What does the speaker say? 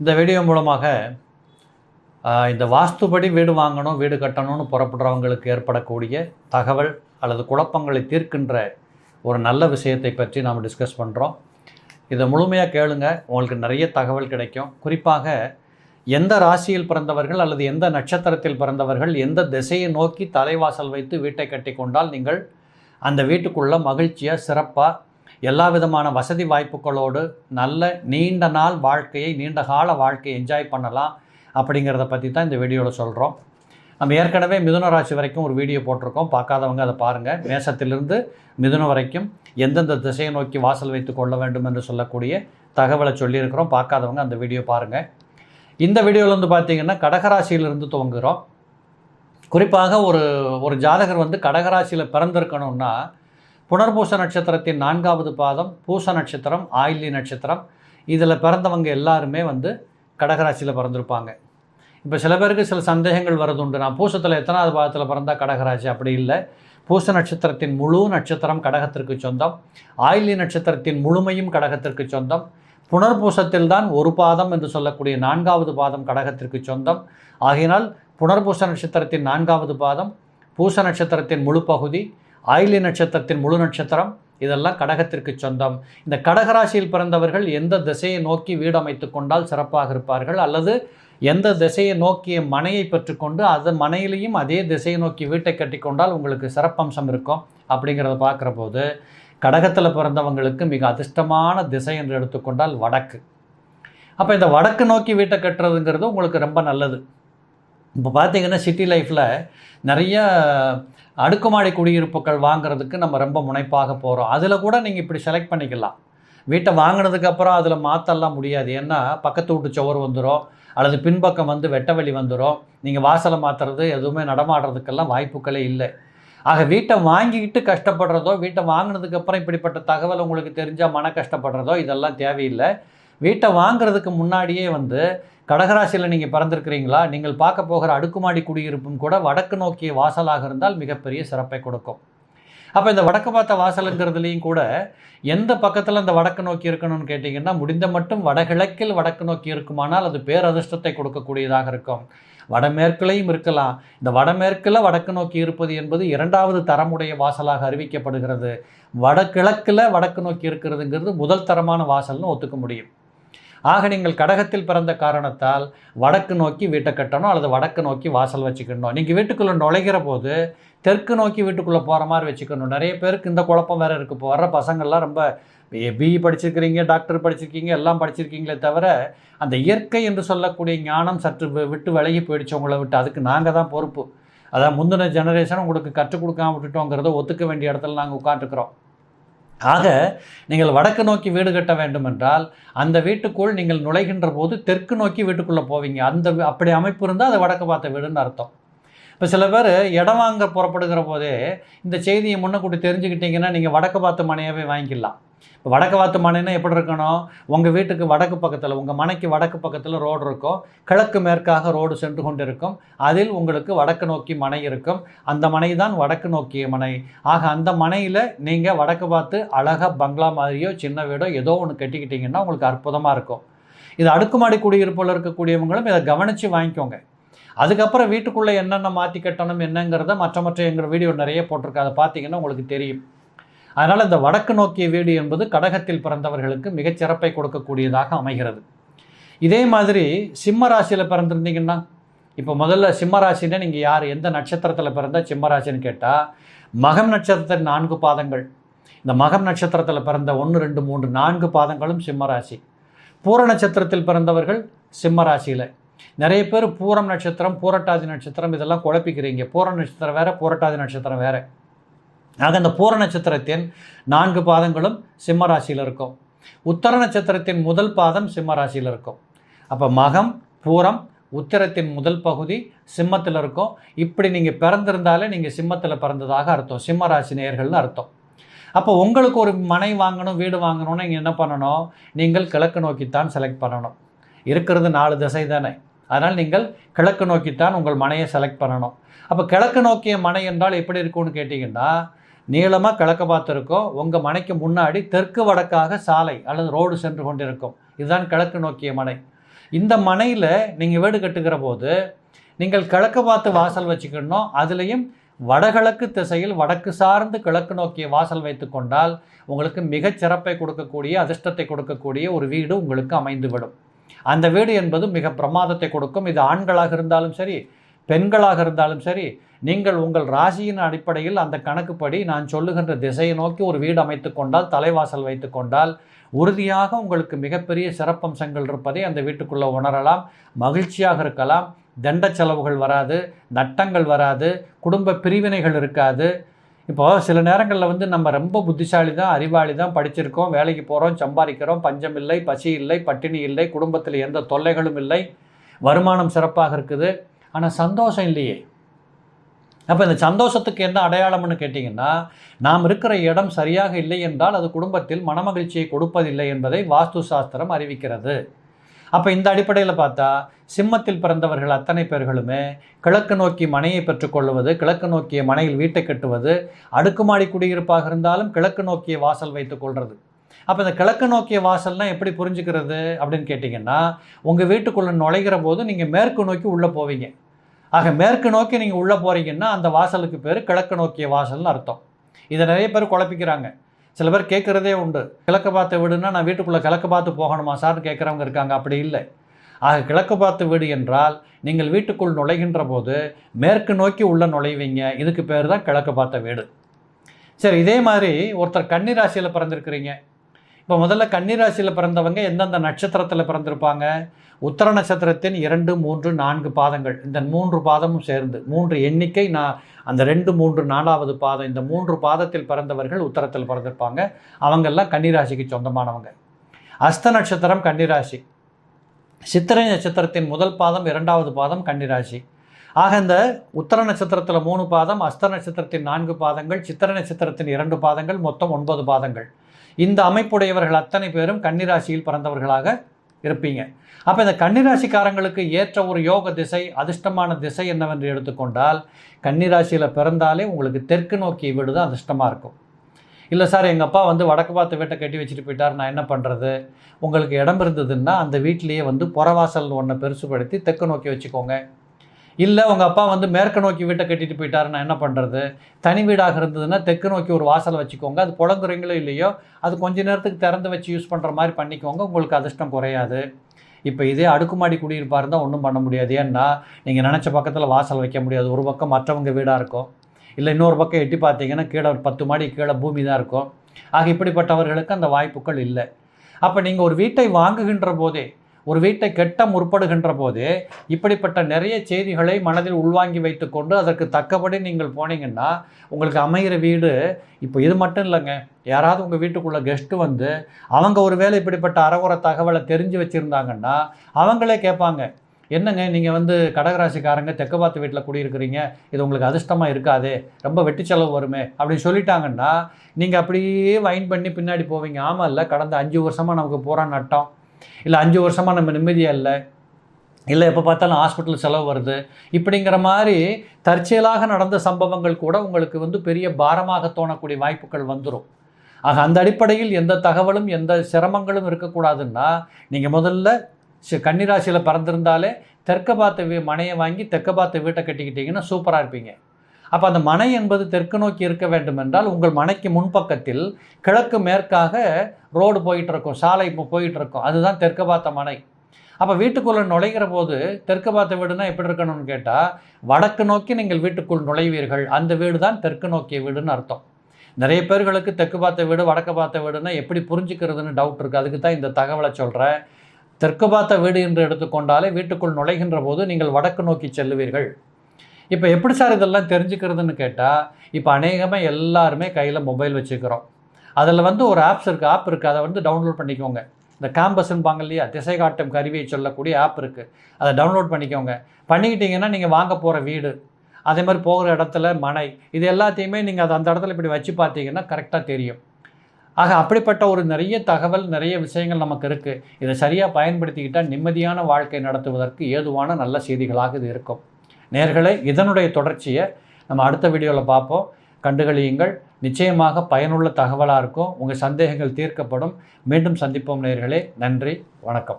இந்த வீடியோ மூலமாக இந்த வாஸ்துபடி வீடு வாங்கணும் வீடு கட்டணும்னு புறப்படுறவங்களுக்கு ஏற்படக்கூடிய தகவல் அல்லது குழப்பங்களை தீர்க்கின்ற ஒரு நல்ல விஷயத்தை பற்றி நாம் டிஸ்கஸ் பண்ணுறோம் இதை முழுமையாக கேளுங்க. உங்களுக்கு நிறைய தகவல் கிடைக்கும். குறிப்பாக எந்த ராசியில் பிறந்தவர்கள் அல்லது எந்த நட்சத்திரத்தில் பிறந்தவர்கள் எந்த திசையை நோக்கி தலைவாசல் வைத்து வீட்டை கட்டி கொண்டால் நீங்கள் அந்த வீட்டுக்குள்ளே மகிழ்ச்சியாக சிறப்பாக எல்லா விதமான வசதி வாய்ப்புகளோடு நல்ல நீண்ட நாள் வாழ்க்கையை நீண்ட கால வாழ்க்கையை என்ஜாய் பண்ணலாம் அப்படிங்கிறத பற்றி தான் இந்த வீடியோவில் சொல்கிறோம் நம்ம ஏற்கனவே மிதுன ராசி வரைக்கும் ஒரு வீடியோ போட்டிருக்கோம். பார்க்காதவங்க அதை பாருங்கள் மேசத்திலிருந்து மிதுனம் வரைக்கும் எந்தெந்த திசையை நோக்கி வாசல் வைத்து கொள்ள வேண்டும் என்று சொல்லக்கூடிய தகவலை சொல்லியிருக்கிறோம். பார்க்காதவங்க அந்த வீடியோ பாருங்கள் இந்த வீடியோவில் வந்து பார்த்தீங்கன்னா கடகராசியிலிருந்து துவங்குகிறோம் குறிப்பாக ஒரு ஒரு ஜாதகர் வந்து கடகராசியில் பிறந்திருக்கணும்னா புனர்பூச நட்சத்திரத்தின் நான்காவது பாதம் பூச நட்சத்திரம் ஆயில்லி நட்சத்திரம். இதில் பிறந்தவங்க எல்லாருமே வந்து கடகராசியில் பிறந்திருப்பாங்க. இப்போ சில பேருக்கு சில சந்தேகங்கள் வருது உண்டு. நான் பூசத்தில் எத்தனாவது பாதத்தில் பிறந்தா கடகராசி? அப்படி இல்லை. பூச நட்சத்திரத்தின் முழு நட்சத்திரம் கடகத்திற்கு சொந்தம். ஆயில்லி நட்சத்திரத்தின் முழுமையும் கடகத்திற்கு சொந்தம். புனர்பூசத்தில் தான் ஒரு பாதம் என்று சொல்லக்கூடிய நான்காவது பாதம் கடகத்திற்கு சொந்தம். ஆகையினால் புனர்பூச நட்சத்திரத்தின் நான்காவது பாதம் பூச நட்சத்திரத்தின் முழு பகுதி ஆயிலி நட்சத்திரத்தின் முழு நட்சத்திரம் இதெல்லாம் கடகத்திற்கு சொந்தம். இந்த கடகராசியில் பிறந்தவர்கள் எந்த திசையை நோக்கி வீடு அமைத்து கொண்டால் சிறப்பாக இருப்பார்கள்? அல்லது எந்த திசையை நோக்கிய மனையை பெற்றுக்கொண்டு அது மனையிலையும் அதே திசையை நோக்கி வீட்டை கட்டிக்கொண்டால் உங்களுக்கு சிறப்பம்சம் இருக்கும் அப்படிங்கிறத பார்க்குற போது கடகத்தில் பிறந்தவங்களுக்கு மிக அதிர்ஷ்டமான திசை என்று எடுத்துக்கொண்டால் வடக்கு. அப்போ இந்த வடக்கு நோக்கி வீட்டை கட்டுறதுங்கிறது உங்களுக்கு ரொம்ப நல்லது. இப்போ பார்த்தீங்கன்னா சிட்டி லைஃப்பில் நிறைய அடுக்குமாடி குடியிருப்புகள் வாங்குறதுக்கு நம்ம ரொம்ப முனைப்பாக போகிறோம் அதில் கூட நீங்கள் இப்படி செலக்ட் பண்ணிக்கலாம். வீட்டை வாங்கினதுக்கப்புறம் அதில் மாற்றலாம் முடியாது. ஏன்னா பக்கத்து வீட்டு சுவர் வந்துடும் அல்லது பின்பக்கம் வந்து வெட்டவெளி வந்துடும் நீங்கள் வாசலை மாற்றுறது எதுவுமே நடமாடுறதுக்கெல்லாம் வாய்ப்புகளே இல்லை. ஆக வீட்டை வாங்கிக்கிட்டு கஷ்டப்படுறதோ வீட்டை வாங்கினதுக்கப்புறம் இப்படிப்பட்ட தகவல் உங்களுக்கு தெரிஞ்சால் மன கஷ்டப்படுறதோ இதெல்லாம் தேவையில்லை. வீட்டை வாங்குறதுக்கு முன்னாடியே வந்து கடகராசியில் நீங்கள் பிறந்திருக்கிறீங்களா? நீங்கள் பார்க்க போகிற அடுக்குமாடி குடியிருப்பும் கூட வடக்கு நோக்கிய வாசலாக இருந்தால் மிகப்பெரிய சிறப்பை கொடுக்கும். அப்போ இந்த வடக்கு பார்த்த வாசலுங்கிறதுலையும் கூட எந்த பக்கத்தில் இந்த வடக்கு நோக்கி இருக்கணும்னு கேட்டிங்கன்னா முடிந்த மட்டும் வடகிழக்கில் வடக்கு நோக்கி இருக்குமானால் அது பேரதிர்ஷ்டத்தை கொடுக்கக்கூடியதாக இருக்கும். வடமேற்குலையும் இருக்கலாம். இந்த வடமேற்கில் வடக்கு நோக்கி இருப்பது என்பது இரண்டாவது தரமுடைய வாசலாக அறிவிக்கப்படுகிறது. வடகிழக்கில் வடக்கு நோக்கி இருக்கிறதுங்கிறது முதல் தரமான வாசல்னு ஒத்துக்க முடியும். ஆக நீங்கள் கடகத்தில் பிறந்த காரணத்தால் வடக்கு நோக்கி வீட்டை கட்டணும் அல்லது வடக்கு நோக்கி வாசல் வச்சுக்கணும். நீங்கள் வீட்டுக்குள்ளே நுழைகிற போது தெற்கு நோக்கி வீட்டுக்குள்ளே போகிற மாதிரி வச்சுக்கணும். நிறைய பேருக்கு இந்த குழப்பம் வேறு இருக்குது இப்போ வர்ற பசங்கள்லாம் ரொம்ப பிஇ படிச்சிருக்கிறீங்க டாக்டர் படிச்சிருக்கீங்க எல்லாம் படிச்சிருக்கீங்களே தவிர அந்த இயற்கை என்று சொல்லக்கூடிய ஞானம் சற்று விட்டு விலகி போயிடுச்சு உங்களை விட்டு. அதுக்கு நாங்கள் தான் பொறுப்பு. அதான் முந்தின ஜெனரேஷன் உங்களுக்கு கற்றுக் கொடுக்காம விட்டுட்டோங்கிறத ஒத்துக்க வேண்டிய இடத்துல நாங்கள் உட்காந்துருக்குறோம் ஆக நீங்கள் வடக்கு நோக்கி வீடு கட்ட வேண்டும் என்றால் அந்த வீட்டுக்குள் நீங்கள் நுழைகின்ற போது தெற்கு நோக்கி வீட்டுக்குள்ளே போவீங்க. அந்த அப்படி அமைப்பு இருந்தால் அது வடக்கு பார்த்த வீடுன்னு அர்த்தம். இப்போ சில பேர் இடம் வாங்க புறப்படுகிற போதே இந்த செய்தியை முன்னக்கூட்டி தெரிஞ்சுக்கிட்டிங்கன்னா நீங்கள் வடக்கு பார்த்த மனையாகவே வாங்கிக்கலாம். இப்போ வடக்கு பார்த்து மனைன்னா எப்படி இருக்கணும்? உங்கள் வீட்டுக்கு வடக்கு பக்கத்தில் உங்கள் மனைக்கு வடக்கு பக்கத்தில் ரோடு இருக்கும். கிழக்கு மேற்காக ரோடு சென்று கொண்டிருக்கும். அதில் உங்களுக்கு வடக்கு நோக்கி மனை இருக்கும். அந்த மனை தான் வடக்கு நோக்கிய மனை. ஆக அந்த மனையில் நீங்கள் வடக்கு பார்த்து அழகாக பங்களா மாதிரியோ சின்ன வீடோ ஏதோ ஒன்று கட்டிக்கிட்டிங்கன்னா உங்களுக்கு அற்புதமாக இருக்கும். இது அடுக்குமாடி குடியிருப்பில் இருக்கக்கூடியவங்களும் இதை கவனித்து வாங்கிக்கோங்க. அதுக்கப்புறம் வீட்டுக்குள்ளே என்னென்ன மாற்றி கட்டணும் என்னங்கிறத மற்ற மற்ற எங்கள் வீடியோ நிறைய போட்டிருக்கு. அதை பார்த்தீங்கன்னா உங்களுக்கு தெரியும். அதனால் இந்த வடக்கு நோக்கிய வீடு என்பது கடகத்தில் பிறந்தவர்களுக்கு மிகச் சிறப்பை கொடுக்கக்கூடியதாக அமைகிறது. இதே மாதிரி சிம்ம ராசியில் பிறந்திருந்தீங்கன்னா இப்போ முதல்ல சிம்ம ராசின்னா நீங்கள் யார் எந்த நட்சத்திரத்தில் பிறந்தால் சிம்ம ராசின்னு கேட்டால் மகம் நட்சத்திரத்தின் நான்கு பாதங்கள். இந்த மகம் நட்சத்திரத்தில் பிறந்த ஒன்று ரெண்டு மூன்று நான்கு பாதங்களும் சிம்ம ராசி. பூர நட்சத்திரத்தில் பிறந்தவர்கள் சிம்ம ராசியில். நிறைய பேர் பூரம் நட்சத்திரம் பூரட்டாதி நட்சத்திரம் இதெல்லாம் குழப்பிக்கிறீங்க. பூர நட்சத்திரம் வேறு பூரட்டாதி நட்சத்திரம் வேறு. ஆக அந்த பூர நட்சத்திரத்தின் நான்கு பாதங்களும் சிம்ம ராசியில் இருக்கும். உத்தர நட்சத்திரத்தின் முதல் பாதம் சிம்ம ராசியில் இருக்கும். அப்போ மகம் பூரம் உத்திரத்தின் முதல் பகுதி சிம்மத்தில் இருக்கும். இப்படி நீங்கள் பிறந்திருந்தாலே நீங்கள் சிம்மத்தில் பிறந்ததாக அர்த்தம். சிம்ம ராசி அர்த்தம். அப்போ உங்களுக்கு ஒரு மனை வாங்கணும் வீடு வாங்கணும்னா நீங்கள் என்ன பண்ணணும்? நீங்கள் கிழக்கு நோக்கித்தான் செலக்ட் பண்ணணும். இருக்கிறது நாலு திசை தானே. அதனால் நீங்கள் கிழக்கு நோக்கித்தான் உங்கள் மனையை செலக்ட் பண்ணணும். அப்போ கிழக்கு நோக்கிய மனை என்றால் எப்படி இருக்கும்னு கேட்டிங்கன்னா நீளமாக கிழக்க பார்த்துருக்கோம். உங்கள் மனைக்கு முன்னாடி தெற்கு வடக்காக சாலை அல்லது ரோடு சென்று கொண்டிருக்கும். இதுதான் கிழக்கு நோக்கிய மனை. இந்த மனையில் நீங்கள் வீடு கட்டுகிற போது நீங்கள் கிழக்கு பார்த்து வாசல் வச்சுக்கணும். அதுலேயும் வடகிழக்கு திசையில் வடக்கு சார்ந்து கிழக்கு நோக்கிய வாசல் வைத்து கொண்டால் உங்களுக்கு மிகச் சிறப்பை கொடுக்கக்கூடிய அதிர்ஷ்டத்தை கொடுக்கக்கூடிய ஒரு வீடு உங்களுக்கு அமைந்துவிடும். அந்த வீடு என்பது மிக பிரமாதத்தை கொடுக்கும். இது ஆண்களாக இருந்தாலும் சரி பெண்களாக இருந்தாலும் சரி நீங்கள் உங்கள் ராசியின் அடிப்படையில் அந்த கணக்குப்படி நான் சொல்லுகின்ற திசையை நோக்கி ஒரு வீடு அமைத்து கொண்டால் தலைவாசல் வைத்து கொண்டால் உறுதியாக உங்களுக்கு மிகப்பெரிய சிறப்பம்சங்கள் இருப்பதை அந்த வீட்டுக்குள்ளே உணரலாம். மகிழ்ச்சியாக இருக்கலாம். தண்ட செலவுகள் வராது நட்டங்கள் வராது குடும்ப பிரிவினைகள் இருக்காது. இப்போ சில நேரங்களில் வந்து நம்ம ரொம்ப புத்திசாலி தான் அறிவாளி தான் படிச்சிருக்கோம் வேலைக்கு போகிறோம் சம்பாதிக்கிறோம் பஞ்சம் இல்லை பசி இல்லை பட்டினி இல்லை குடும்பத்தில் எந்த தொல்லைகளும் இல்லை. வருமானம் சிறப்பாக இருக்குது. ஆனால் சந்தோஷம் இல்லையே. அப்போ இந்த சந்தோஷத்துக்கு என்ன அடையாளம்னு கேட்டிங்கன்னா நாம் இருக்கிற இடம் சரியாக இல்லை என்றால் அது குடும்பத்தில் மனமகிழ்ச்சியை கொடுப்பதில்லை என்பதை வாஸ்து சாஸ்திரம் அறிவிக்கிறது. அப்போ இந்த அடிப்படையில் பார்த்தா சிம்மத்தில் பிறந்தவர்கள் அத்தனை பேர்களுமே கிழக்கு நோக்கி மனையை பெற்றுக்கொள்வது கிழக்கு நோக்கிய மனையில் வீட்டை கட்டுவது அடுக்குமாடி குடியிருப்பாக இருந்தாலும் கிழக்கு நோக்கிய வாசல் வைத்துக் கொள்வது அப்போ இந்த கிழக்கு நோக்கிய வாசல்னால் எப்படி புரிஞ்சுக்கிறது அப்படின்னு கேட்டிங்கன்னா உங்கள் வீட்டுக்குள்ளே நுழைகிற போது நீங்கள் மேற்கு நோக்கி உள்ளே போவீங்க. ஆக மேற்கு நோக்கி நீங்கள் உள்ளே போகிறீங்கன்னா அந்த வாசலுக்கு பேர் கிழக்கு நோக்கிய வாசல்னு அர்த்தம். இதை நிறைய பேர் குழப்பிக்கிறாங்க. சில பேர் கேட்குறதே உண்டு. கிழக்கு பார்த்த வீடுனா நான் வீட்டுக்குள்ளே கிழக்கு பார்த்து போகணுமா சார்னு கேட்குறவங்க இருக்காங்க. அப்படி இல்லை. ஆக கிழக்கு பார்த்த வீடு என்றால் நீங்கள் வீட்டுக்குள் நுழைகின்ற போது மேற்கு நோக்கி உள்ளே நுழைவீங்க. இதுக்கு பேர் தான் கிழக்கு பார்த்த வீடு. சரி இதே மாதிரி ஒருத்தர் கன்னி ராசியில் பிறந்திருக்கிறீங்க. இப்போ முதல்ல கன்னிராசியில் பிறந்தவங்க எந்தெந்த நட்சத்திரத்தில் பிறந்திருப்பாங்க? உத்தர நட்சத்திரத்தின் இரண்டு மூன்று நான்கு பாதங்கள். இந்த மூன்று பாதமும் சேர்ந்து மூன்று எண்ணிக்கை நான் அந்த ரெண்டு மூன்று நாலாவது பாதம் இந்த மூன்று பாதத்தில் பிறந்தவர்கள் உத்தரத்தில் பிறந்திருப்பாங்க. அவங்கெல்லாம் கன்னிராசிக்கு சொந்தமானவங்க. அஸ்த நட்சத்திரம் கன்னிராசி. சித்திரை நட்சத்திரத்தின் முதல் பாதம் இரண்டாவது பாதம் கன்னிராசி. ஆக இந்த உத்தர நட்சத்திரத்தில் மூணு பாதம் அஸ்த நட்சத்திரத்தின் நான்கு பாதங்கள் சித்திர நட்சத்திரத்தின் இரண்டு பாதங்கள் மொத்தம் ஒன்பது பாதங்கள். இந்த அமைப்புடையவர்கள் அத்தனை பேரும் கன்னிராசியில் பிறந்தவர்களாக இருப்பீங்க. அப்போ இந்த கன்னிராசிக்காரங்களுக்கு ஏற்ற ஒரு யோக திசை அதிர்ஷ்டமான திசை என்னவென்று எடுத்துக்கொண்டால் கன்னிராசியில் பிறந்தாலே உங்களுக்கு தெற்கு நோக்கிய வீடு தான் அதிர்ஷ்டமாக இருக்கும். இல்லை சார் எங்கள் அப்பா வந்து வடக்கு பார்த்து வீட்டை கட்டி வச்சுட்டு போயிட்டார் நான் என்ன பண்ணுறது உங்களுக்கு இடம் இருந்ததுன்னா அந்த வீட்லேயே வந்து புறவாசல் ஒன்றை பெருசுபடுத்தி தெற்கு நோக்கி வச்சுக்கோங்க. இல்லை உங்கள் அப்பா வந்து மேற்கு நோக்கி வீட்டை கட்டிட்டு போயிட்டாருன்னா என்ன பண்ணுறது தனி வீடாக இருந்ததுன்னா தெற்கு நோக்கி ஒரு வாசலை வச்சுக்கோங்க. அது புலங்குறீங்களோ இல்லையோ அது கொஞ்ச நேரத்துக்கு திறந்து வச்சு யூஸ் பண்ணுற மாதிரி பண்ணிக்கோங்க. உங்களுக்கு அதிர்ஷ்டம் குறையாது. இப்போ இதே அடுக்குமாடி குடியிருப்பாக இருந்தால் ஒன்றும் பண்ண முடியாது. ஏன்னா நீங்கள் நினச்ச பக்கத்தில் வாசல் வைக்க முடியாது. ஒரு பக்கம் மற்றவங்க வீடாக இருக்கும். இல்லை இன்னொரு பக்கம் எட்டி பார்த்தீங்கன்னா கீழே ஒரு பத்து மாடி கீழே பூமி தான் இருக்கும். ஆக இப்படிப்பட்டவர்களுக்கு அந்த வாய்ப்புகள் இல்லை. அப்போ நீங்கள் ஒரு வீட்டை வாங்குகின்ற போதே ஒரு வீட்டை கெட்ட முற்படுகின்ற போது இப்படிப்பட்ட நிறைய செய்திகளை மனதில் உள்வாங்கி வைத்துக்கொண்டு அதற்கு தக்கபடி நீங்கள் போனீங்கன்னா உங்களுக்கு அமைகிற வீடு இப்போ இது மட்டும் இல்லைங்க. யாராவது உங்கள் வீட்டுக்குள்ளே கெஸ்ட்டு வந்து அவங்க ஒரு வேளை இப்படிப்பட்ட அறகுற தகவலை தெரிஞ்சு வச்சுருந்தாங்கன்னா அவங்களே கேட்பாங்க. என்னங்க நீங்கள் வந்து கடகராசிக்காரங்க தெற்கு பார்த்து வீட்டில் குடியிருக்கிறீங்க இது உங்களுக்கு அதிர்ஷ்டமாக இருக்காதே ரொம்ப வெட்டி செலவு வருமே அப்படின்னு சொல்லிட்டாங்கன்னா நீங்கள் அப்படியே வைன் பண்ணி பின்னாடி போவீங்க. ஆமாம் இல்லை கடந்த அஞ்சு வருஷமாக நமக்கு பூரா நட்டம். இல்லை அஞ்சு வருஷமாக நம்ம நிம்மதியாக இல்லை. இல்லை எப்போ பார்த்தாலும் ஹாஸ்பிட்டல் செலவு வருது. இப்படிங்கிற மாதிரி தற்செயலாக நடந்த சம்பவங்கள் கூட உங்களுக்கு வந்து பெரிய பாரமாக தோணக்கூடிய வாய்ப்புகள் வந்துடும் ஆக அந்த அடிப்படையில் எந்த தகவலும் எந்த சிரமங்களும் இருக்கக்கூடாதுன்னா நீங்கள் முதல்ல கன்னிராசியில் பிறந்திருந்தாலே தெற்க பார்த்த வீ மனையை வாங்கி தெற்க பார்த்த வீட்டை கட்டிக்கிட்டிங்கன்னா சூப்பராக இருப்பீங்க. அப்போ அந்த மனை என்பது தெற்கு நோக்கி இருக்க வேண்டும் என்றால் உங்கள் மனைக்கு முன்பக்கத்தில் கிழக்கு மேற்காக ரோடு போயிட்டுருக்கும் சாலை இப்போ இருக்கும் அதுதான் தெற்கு பார்த்த மனை. அப்போ வீட்டுக்குள்ளே நுழைகிற போது தெற்கு பார்த்த வீடுனா எப்படி இருக்கணும்னு கேட்டால் வடக்கு நோக்கி நீங்கள் வீட்டுக்குள் நுழைவீர்கள். அந்த வீடு தான் தெற்கு நோக்கிய வீடுன்னு அர்த்தம். நிறைய பேர்களுக்கு தெற்கு பார்த்த வீடு வடக்கு பார்த்த வீடுனா எப்படி புரிஞ்சுக்கிறதுன்னு டவுட் இருக்குது அதுக்கு தான் இந்த தகவலை சொல்கிறேன் தெற்கு பார்த்த வீடு என்று எடுத்துக்கொண்டாலே வீட்டுக்குள் நுழைகின்ற போது நீங்கள் வடக்கு நோக்கி செல்லுவீர்கள். இப்போ எப்படி சார் இதெல்லாம் தெரிஞ்சுக்கிறதுன்னு கேட்டால் இப்போ அநேகமாக எல்லாருமே கையில் மொபைல் வச்சுக்கிறோம். அதில் வந்து ஒரு ஆப்ஸ் இருக்குது ஆப் இருக்குது அதை வந்து டவுன்லோட் பண்ணிக்கோங்க. இந்த கேம்பஸ்ன்பாங்க இல்லையா? திசை காட்டும் கருவியை சொல்லக்கூடிய ஆப் இருக்குது அதை டவுன்லோட் பண்ணிக்கோங்க. பண்ணிக்கிட்டீங்கன்னா நீங்கள் வாங்க போகிற வீடு அதே மாதிரி போகிற இடத்துல மனை இது எல்லாத்தையுமே நீங்கள் அதை அந்த இடத்துல இப்படி வச்சு பார்த்தீங்கன்னா கரெக்டாக தெரியும். ஆக அப்படிப்பட்ட ஒரு நிறைய தகவல் நிறைய விஷயங்கள் நமக்கு இருக்குது இதை சரியாக பயன்படுத்திக்கிட்டால் நிம்மதியான வாழ்க்கை நடத்துவதற்கு ஏதுவான நல்ல செய்திகளாக இது இருக்கும். நேர்களை இதனுடைய தொடர்ச்சியை நம்ம அடுத்த வீடியோவில் பார்ப்போம். கண்டுகளியுங்கள். நிச்சயமாக பயனுள்ள தகவலாக இருக்கும். உங்கள் சந்தேகங்கள் தீர்க்கப்படும். மீண்டும் சந்திப்போம் நேர்களே. நன்றி. வணக்கம்.